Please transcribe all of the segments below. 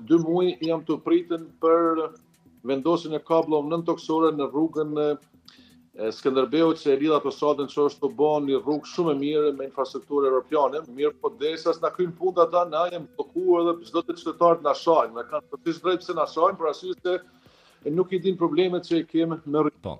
Dy muaj jam tu pritë për vendosjen e kabllove nëntokësore në rrugën e Skënderbeut që e lidh autostradën që është tu u bo një rrugë shumë e mirë me infrastrukturë europiane, mirëpo derisa s'na kryjnë punët ata, na jemi bllokuar dhe çdo ditë qytetarët na shajnë, e kanë të drejtë pse na shajnë për arsye se nuk i din problemet që i kemi në rrugë. Po.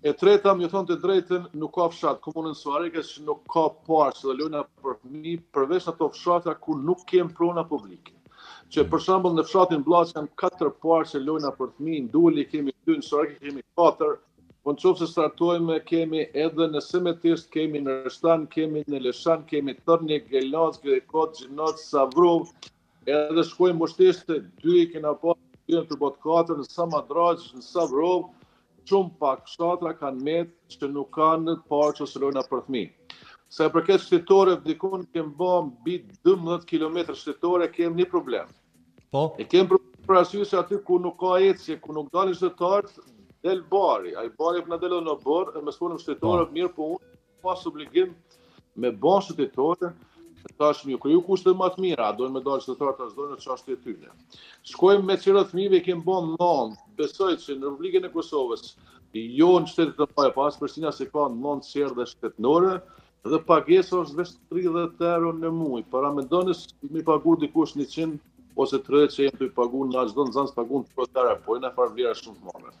E treta, me thonë të drejtën, nuk ka fshat, komunën Suharekë që nuk ka parqe dhe lojna për fëmi, përveç ato fshatra ku nuk kem prona publike. Që mm. për shambull në fshatin Bllacë janë 4 parqe lojna për fëmi, në Duhël kemi 2, në Suharekë kemi 4, po në qoftë se startojme kemi edhe në Semetishtë, kemi në Reshtan, kemi në Leshan, kemi Tërnje, Gelancë, Grejkoc, Gjinoc, Savrovë, Edhe shkojmë Mushtisht dy i kena po dy në të Epërt katër, në Samadraxhë, në Savrovë, shumë pak fshatra kanë metë që nuk kanë parqe lojna për fmi. Sa i përket shëtitoreve, dikun kem ba mbi 12 km shëtitore, kem një problem. Po? E kem problem për arsye se aty ku nuk ka ecje, ku nuk dalin qytetarët, del bari. Ai bari po na del në..., po. mirëpo unë, pas obligim me bo shëtitore, dasht me kriju kushtet më të mira, a doin me dalë qytetarët tash o çështje e tyre. Shkojmë me çerdhet e fëmijëve kemi bo non, besoj se në Republikën e Kosovës jo në qytetet të mëdha pas Prishtinës s'e ka non çerdhe shtetnore dhe pagesa është veç 30 euro në muaj. Paramendoni se mi pagu dikush 100 ose 30 që jemi tu i pagu në çdo nxënës pagun 30 euro, po njëfarë vlera shumë të mëdha.